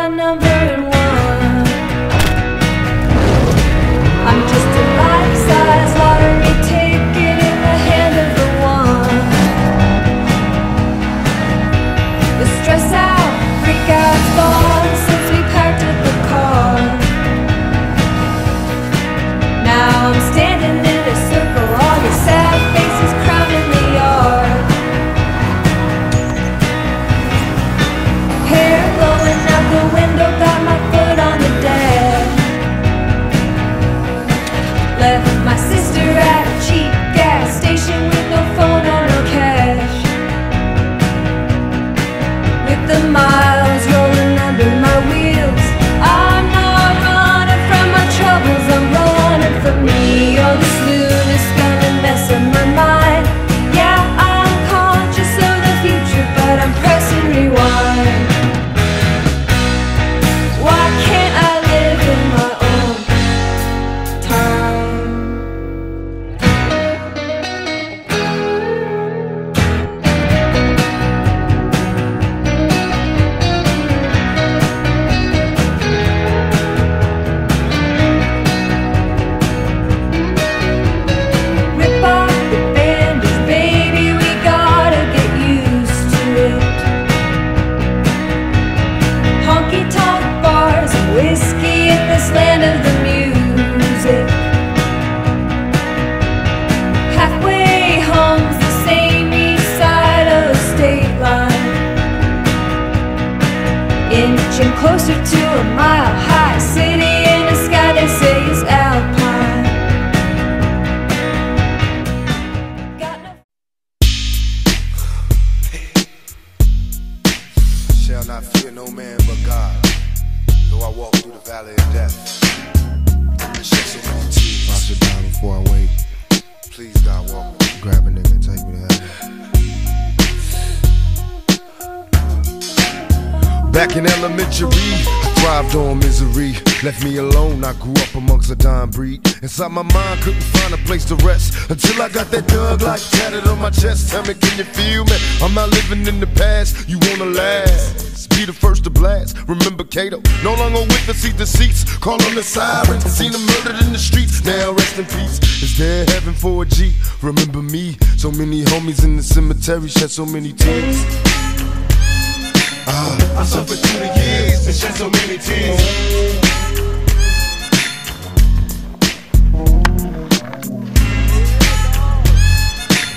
my number to a mile I thrived on misery. Left me alone, I grew up amongst a dying breed. Inside my mind, couldn't find a place to rest until I got that thug like tatted on my chest. Tell me, can you feel me? I'm not living in the past, you wanna last. Be the first to blast. Remember Kato, no longer with the seat deceits. Call on the sirens, seen them murdered in the streets. Now rest in peace. Is there heaven for a G? Remember me? So many homies in the cemetery shed so many tears. Uh, I suffered through the years and shed so many tears.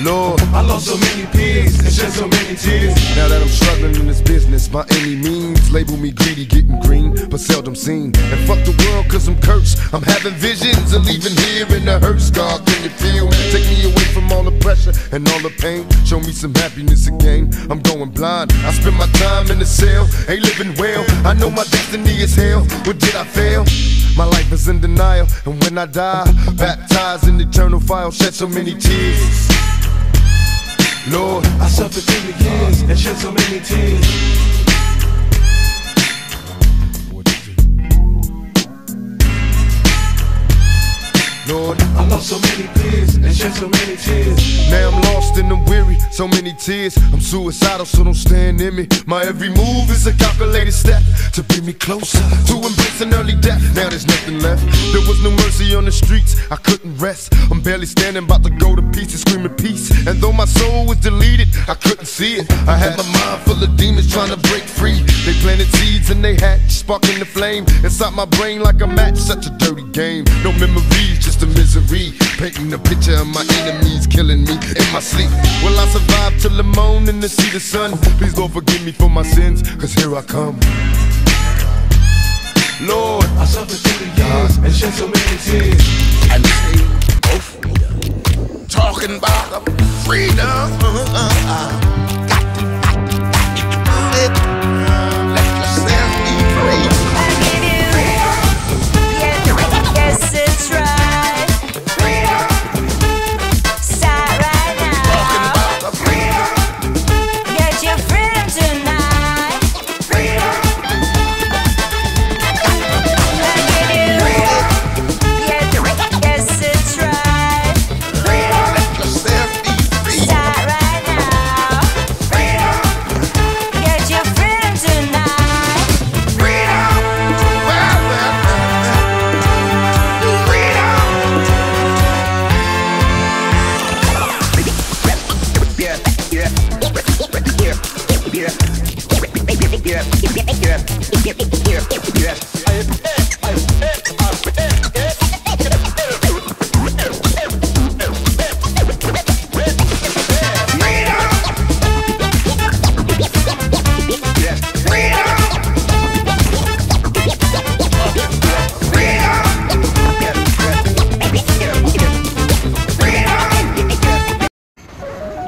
Lord, I lost so many peers and shed so many tears. Now that I'm struggling in this business by any means, label me greedy, getting green, but seldom seen. And fuck the world, cause I'm cursed. I'm having visions of leaving here in the hearse. God, you feel? Take me away from all the pressure and all the pain. Show me some happiness again. I'm going blind. I spend my time in the cell, ain't living well. I know my destiny is hell. What did I fail? My life is in denial, and when I die, baptized in eternal fire, shed so many tears. Lord, I suffered through the years and shed so many tears. Lord, I lost so many peers and shed so many tears. Now I'm lost and I'm weary, so many tears. I'm suicidal, so don't stand in me. My every move is a calculated step to bring me closer to embracing early death. Now there's nothing left. There was no mercy on the streets, I couldn't rest. I'm barely standing, about to go to pieces, screaming peace. And though my soul was deleted, I couldn't see it. I had my mind full of demons trying to break free. They planted seeds and they hatched, sparking the flame inside my brain like a match. Such a dirty game. No memories, just a misery. Painting a picture of my enemies killing me in my sleep. Will I survive till the morning to see the sun? Please Lord forgive me for my sins, cause here I come. Lord, I suffered through the years and shed so many tears. And go freedom. Talking about the freedom. Uh, uh.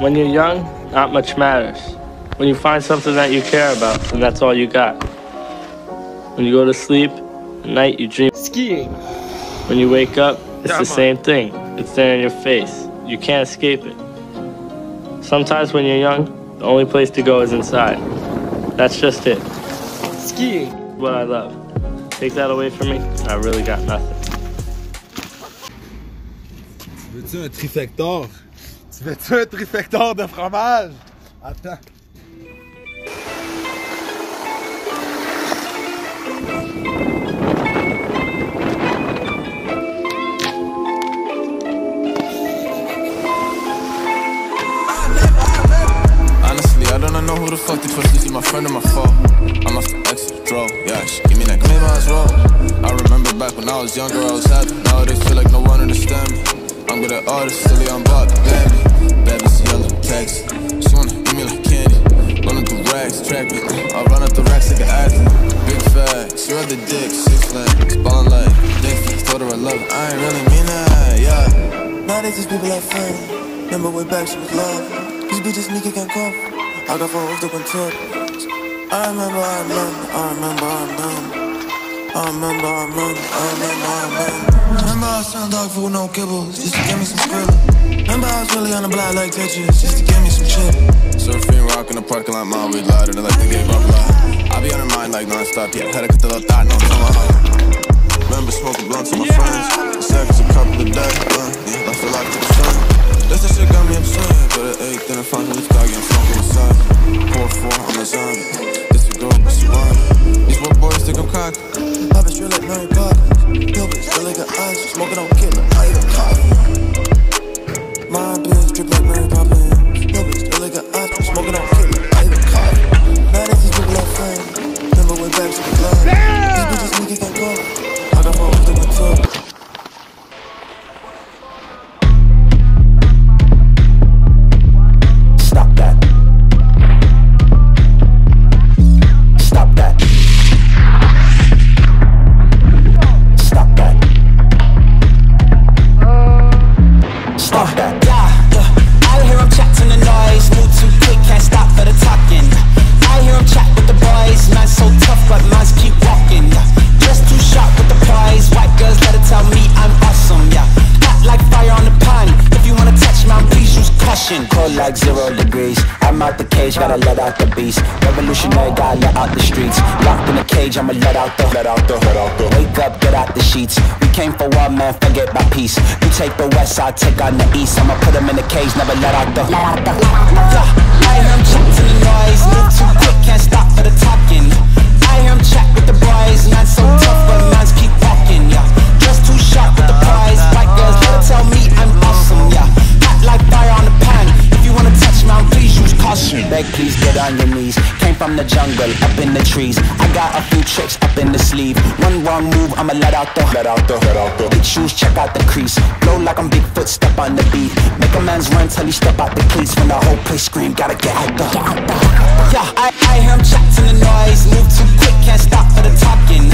When you're young, not much matters. When you find something that you care about, then that's all you got. When you go to sleep, at night you dream. Skiing. When you wake up, it's Yeah, the man. same thing. It's there in your face. You can't escape it. Sometimes when you're young, the only place to go is inside. That's just it. Skiing. What I love. Take that away from me, I really got nothing. Veux-tu un trifector? Tu veux-tu un trifector de fromage? Attends. The fuck push. This is my friend or my foe. I'm off the exit, draw. Yeah, she give me that claim as well. I remember back when I was younger, I was happy. Nowadays, feel like no one understand me. I'm good at artists, silly, I'm bought the text. She wanna give me like candy. Running through racks, track me. I run up the racks like an athlete. Big facts, you had the dick, six legs. Ballin' like Dick, told her I love her. I ain't really mean that, yeah. Nowadays these people like fun. Remember way back she was love. These bitches sneaky can't come. I got four up on top. I remember, I remember, I remember, I remember. I remember, I remember, I remember, I remember. Remember I was dog food, no kibbles, just to give me some skrilla. Remember I was really on the block like Tetris, just to give me some chip. Surfing, rock in the parking lot, mom, we lied and I like the game up. I be on her mind like non-stop, yeah, had to cut the little thought, no tomahawk. Remember smoking blunts with my friends, seconds a couple of days, uh, yeah, left a lot to the sun. That's that shit got me upset, but at eight, then I finally start getting funky inside. Four, four, I'm a zombie. This a girl, but she want These what boys think I'm cocky. I've been straight like Mary Poppins. Still like an ice, smoking on killer, I a coffee. My bitch drip like Mary Poppins. Let beast. Revolutionary, gotta let out the streets. Locked in a cage, I'ma let out the, let out the, let out the. Wake up, get out the sheets. We came for one man, forget my peace. You take the west, I take on the east. I'ma put him in the cage, never let out the, let out the. Yeah, I hear him chat to the noise, move too quick, can't stop for the talking. I hear him chat with the boys, man so tough, but mans keep walking. Yeah, just too sharp with the prize. White girls let it tell me I'm Beg, please get on your knees. Came from the jungle, up in the trees. I got a few tricks up in the sleeve. One wrong move, I'ma let out the, let out the, let out the. Big shoes, check out the crease. Blow like I'm Bigfoot, step on the beat. Make a man's run till he step out the cleats. When the whole place scream, gotta get out the, get out the. Yeah, I, I hear him chat the noise, move too quick, can't stop for the talking.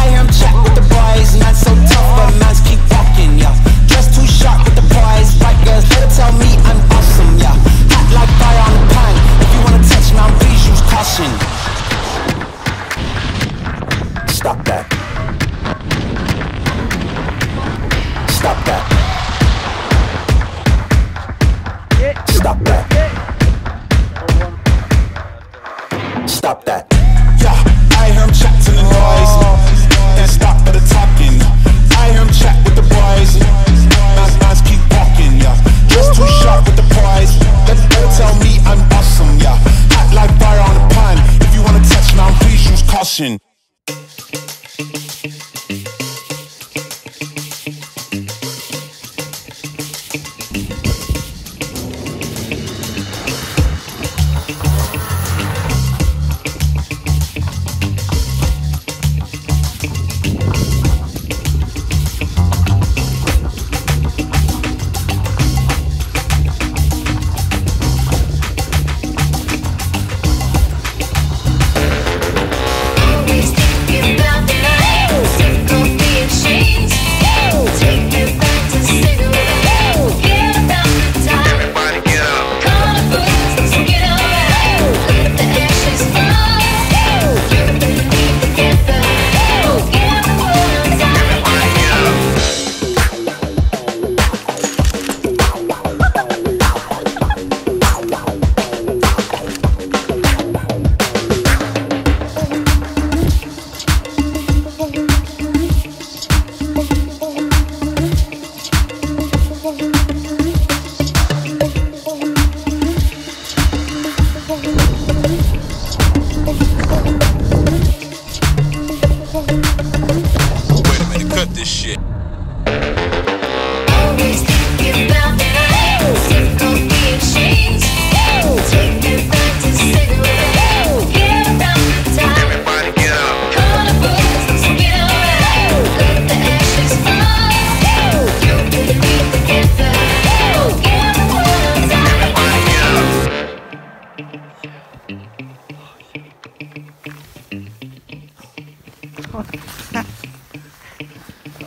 I hear him chat with the boys, man so tough, but mans keep walking. Yeah, just too sharp with the prize. White girls better tell me I'm awesome. Yeah, hot like fire on the Stop that. Stop that. Please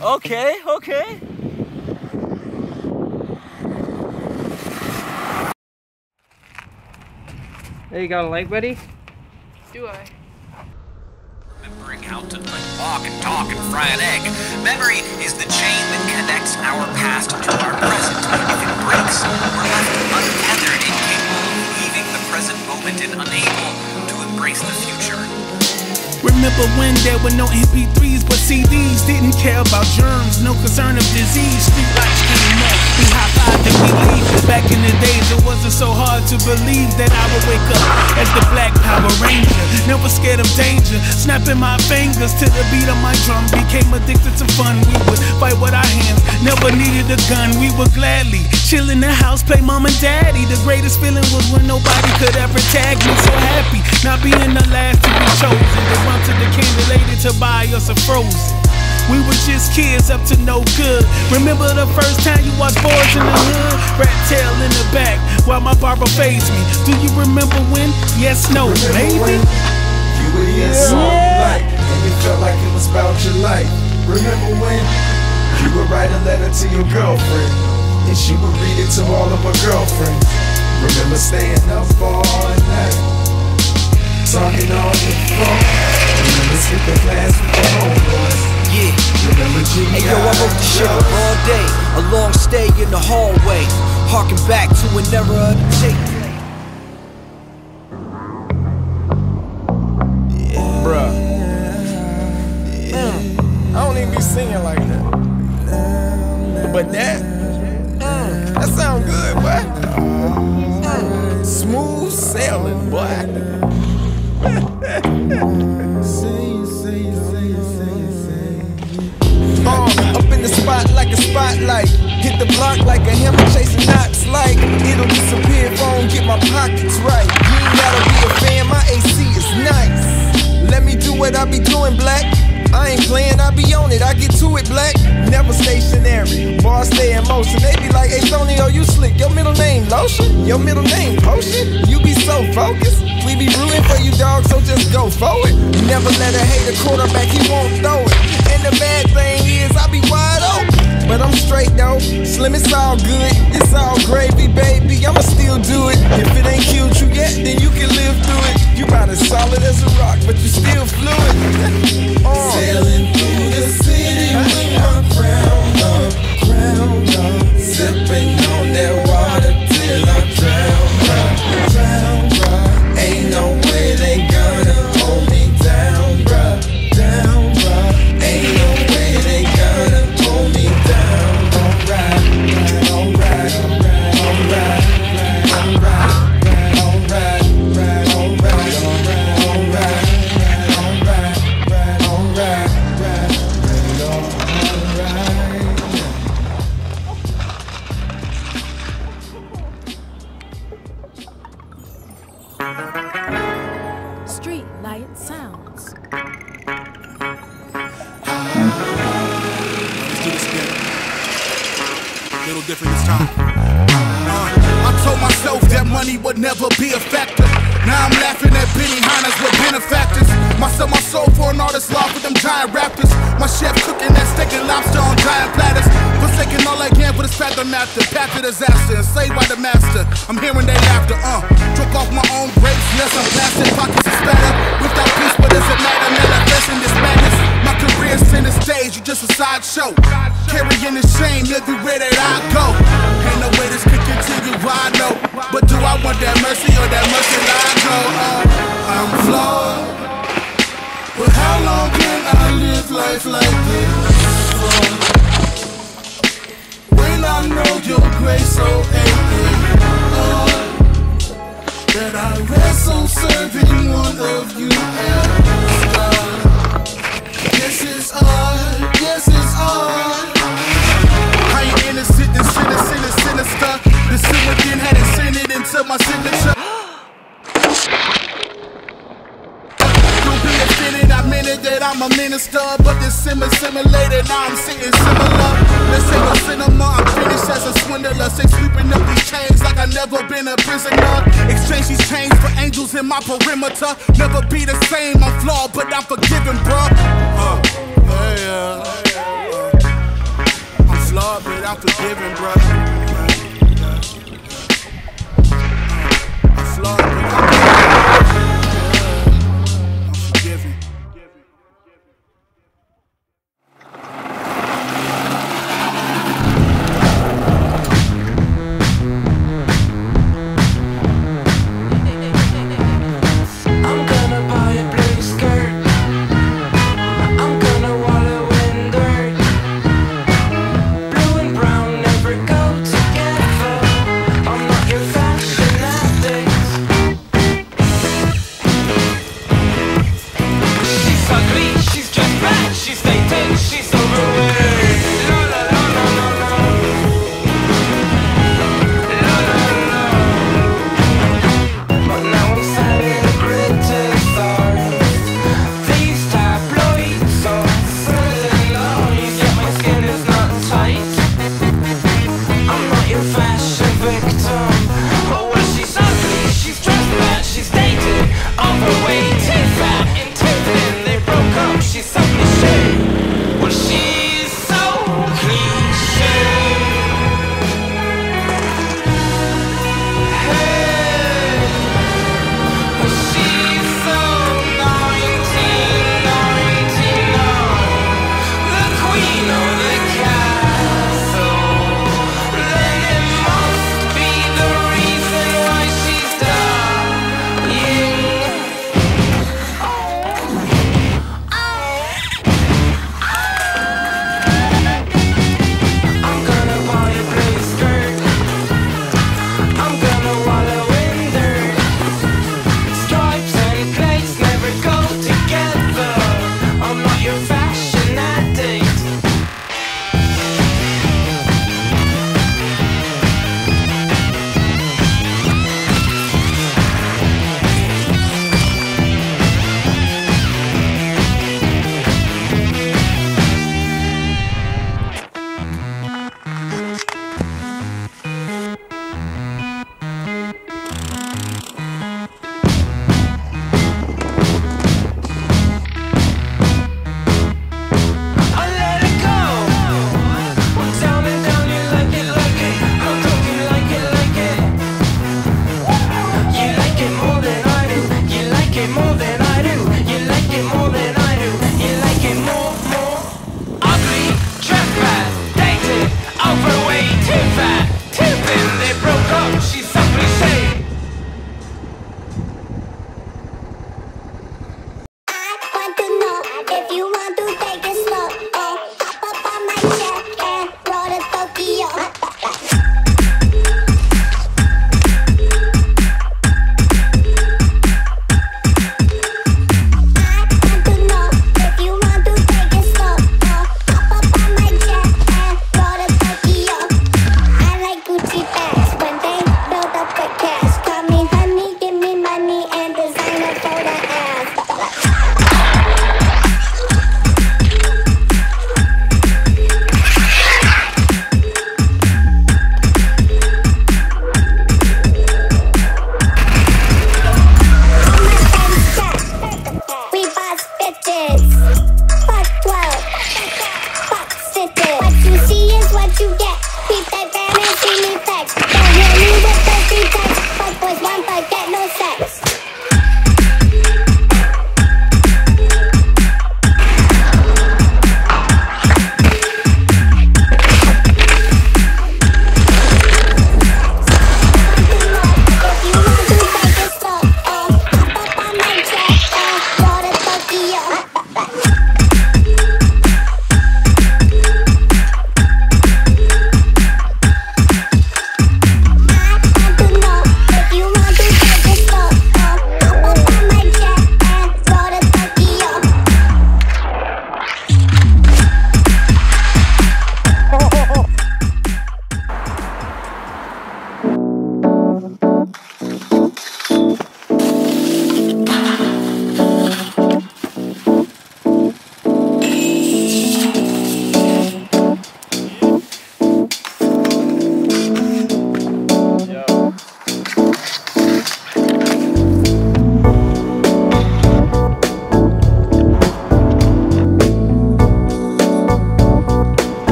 okay, okay. There you got a light, buddy? Do I? Remembering how to like walk and talk and fry an egg. Memory is the chain that connects our past to our present. If it breaks, we're left untethered, incapable of leaving the present moment and unable to embrace the future. Remember when there were no MP3s but CDs? Didn't care about germs, no concern of disease. Street lights came up, we then we leave. Back in the days, it wasn't so hard to believe that I would wake up as the Black Power Ranger. Never scared of danger, snapping my fingers to the beat of my drum. Became addicted to fun. We would fight with our hands, never needed a gun. We would gladly chill in the house, play mom and daddy. The greatest feeling was when nobody could ever tag me. So happy, not being the last to be chosen. To run to the candy lady to buy us a frozen. We were just kids up to no good. Remember the first time you watched boys in the hood? Rat tail in the back while my barber faced me. Do you remember when? Yes, no, maybe. You were in song light, and it felt like it was about your life. Remember when you would write a letter to your girlfriend, and she would read it to all of her girlfriends. Remember staying up all night, talking on the phone. Remember skipping class with the homeboys. Yeah. Hey yo, I wrote this shit all day. A long stay in the hallway. Harking back to an era of the tape. Bruh. Mm, I don't even be singing like that. But that, mm, that sound good, boy. Mm, smooth sailing, boy. spotlight. Hit the block like a hammer chasing knots like it'll disappear if I don't get my pockets right. You gotta be a fan, my AC is nice. Let me do what I be doing, black. I ain't playing, I be on it, I get to it, black. Never stationary, bars stay in motion. They be like, hey, Tony, oh, you slick. Your middle name, Lotion? Your middle name, Potion? You be so focused. We be rooting for you, dog, so just go forward. Never let a hater quarterback, he won't throw it. And the bad thing is, I be open. But I'm straight though, slim, it's all good. It's all gravy, baby. I'ma still do it. If it ain't killed you yet, then you can live through it. You about as solid as a rock, but you still fluid. I told myself that money would never be a factor. Now I'm laughing at Benihana's with benefactors. My sell my soul for an artist law with them giant raptors. My chef cooking that steak and lobster on giant platters. Forsaking all I can for the fathom after. Path to disaster and saved by the master. I'm hearing their laughter, uh. Drunk off my own grapes, yes, I'm plastic pockets of spatter. Without peace, but does it matter? Manifesting this madness. My career's center stage, you just a sideshow. Carrying the shame everywhere that I go. Ain't no way this could continue, I know. But do I want that mercy or that mercy I go? Uh, I'm flawed. But how long can I live life like this? When I know your grace so it all that I wrestle serving one of you as I'm a minister, but this sim is simulated. Now I'm sitting similar. Let's say no cinema. I'm finished as a swindler. Say sweeping up these chains like I never been a prisoner. Exchange these chains for angels in my perimeter. Never be the same. I'm flawed, but I'm forgiven, bruh. Uh, yeah, yeah. I'm flawed, but I'm forgiven, bruh. I'm flawed, but I'm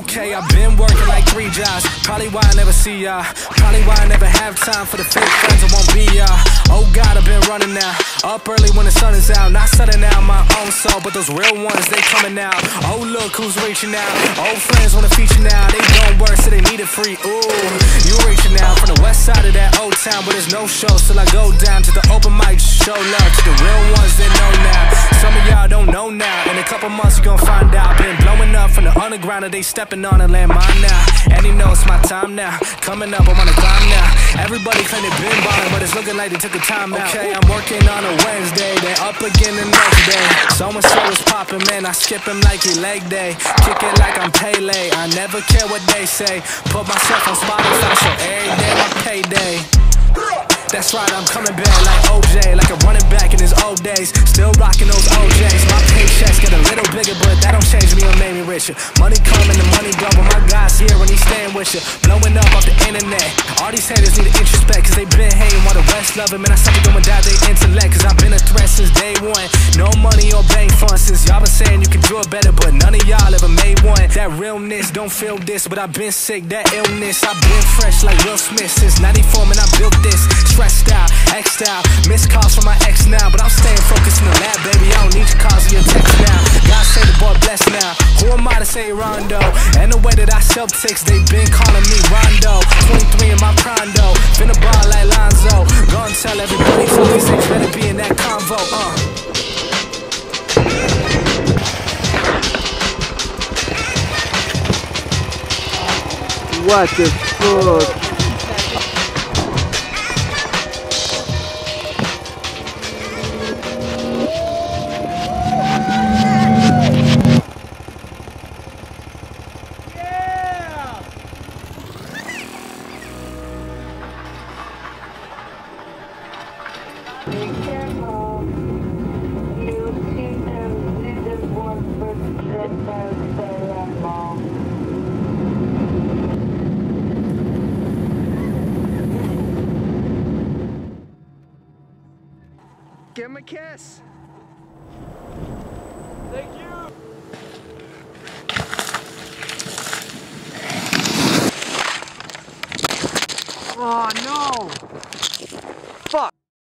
Okay, I've been working like three jobs. Probably why I never see ya. Probably why I never have time for the fake friends that won't be ya. Oh God, I've been running now. Up early when the sun is out. Not setting out my own soul, but those real ones, they coming out. Oh, look who's reaching out. Old friends wanna feature now. They don't work, so they need it free. Ooh, you reaching out from the west side of that old town, but there's no show. Till I go down to the open mic, show love to the real ones that know now. Some of y'all don't know now. In a couple months, you gon' find out. I've Been blowing up from the underground, and they stepping on a landmine now. And he knows it's my time now. Coming up, I wanna climb now. Everybody claim they been ballin', but it's looking like they took a time out. Okay, I'm working on a Wednesday, they up again the next day. So and so is popping, man. I skip him like he leg day. Kick it like I'm Pele. I never care what they say. Put myself on Spotify, so every day my payday. That's right, I'm coming back like OJ, like a running back in his old days. Still rocking those OJs. My paychecks get a little bigger, but that don't change me or make me richer. Money coming, the money but my guy's here and he's staying with you. Blowing up off the internet. All these haters need to introspect, cause they been hating while the rest love him. And I suck it going down their intellect, cause I've been a threat since day one. No money or bank funds, since y'all been saying you can do it better, but none of y'all ever made one. That realness don't feel this, but I've been sick, that illness. I've been fresh like Will Smith since 94, man, I built this. Stressed out, X'd out, missed calls from my ex now, but I'm staying focused in the lab, baby. I don't need your calls or your text now. God say the boy blessed now. Who am I to say Rondo? And the way that I sell ticks, they been calling me Rondo. 23 in my finna ball like Lonzo. Go and tell everybody, so these things better be in that convo. Uh. What the fuck?